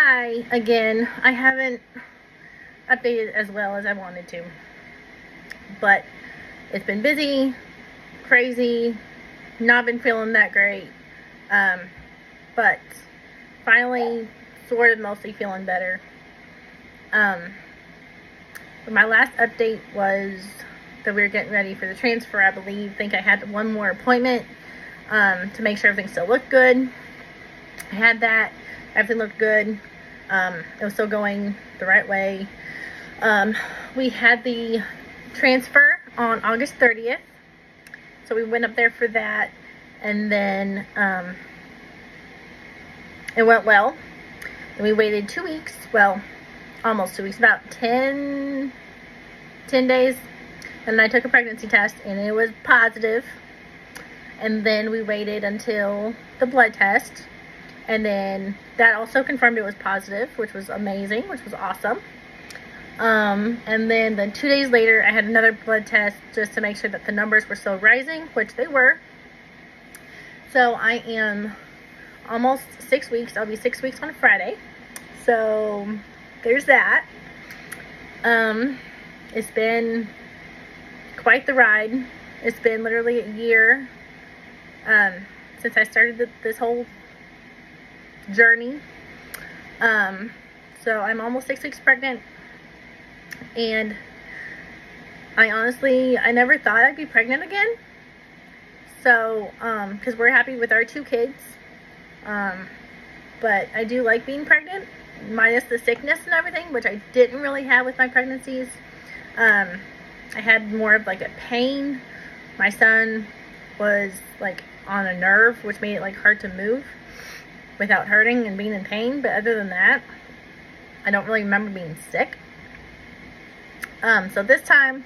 hi again. I haven't updated as well as I wanted to, but it's been busy, crazy, not been feeling that great, um, but finally sort of mostly feeling better. Um, my last update was that we were getting ready for the transfer, I believe. think I had one more appointment um, to make sure everything still looked good. I had that. Everything looked good. Um, it was still going the right way. Um, we had the transfer on August 30th. So we went up there for that. And then um, it went well. And we waited two weeks. Well, almost two weeks. About 10, 10 days. And I took a pregnancy test and it was positive. And then we waited until the blood test and then that also confirmed it was positive, which was amazing, which was awesome. Um, and then, then two days later, I had another blood test just to make sure that the numbers were still rising, which they were. So I am almost six weeks. I'll be six weeks on Friday. So there's that. Um, it's been quite the ride. It's been literally a year um, since I started the, this whole journey. Um, so I'm almost six weeks pregnant. And I honestly, I never thought I'd be pregnant again. So, um, because we're happy with our two kids. Um, but I do like being pregnant, minus the sickness and everything, which I didn't really have with my pregnancies. Um, I had more of like a pain. My son was like on a nerve, which made it like hard to move without hurting and being in pain. But other than that, I don't really remember being sick. Um, so this time,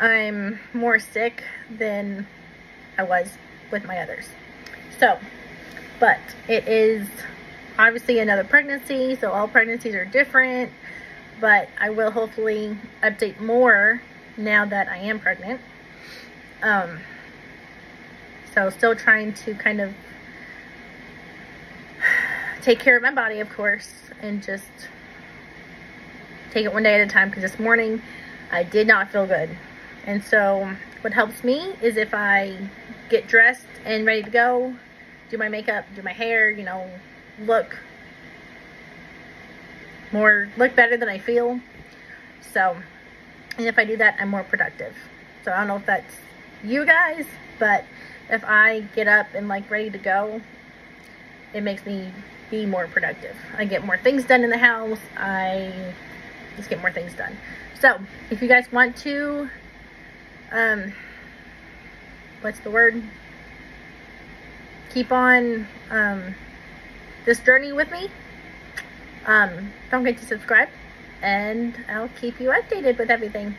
I'm more sick than I was with my others. So, but it is obviously another pregnancy, so all pregnancies are different, but I will hopefully update more now that I am pregnant. Um, so still trying to kind of take care of my body, of course, and just take it one day at a time because this morning I did not feel good. And so what helps me is if I get dressed and ready to go, do my makeup, do my hair, you know, look more, look better than I feel. So, and if I do that, I'm more productive. So I don't know if that's you guys, but if I get up and like ready to go, it makes me be more productive. I get more things done in the house. I just get more things done. So, if you guys want to, um, what's the word? Keep on, um, this journey with me. Um, don't forget to subscribe and I'll keep you updated with everything.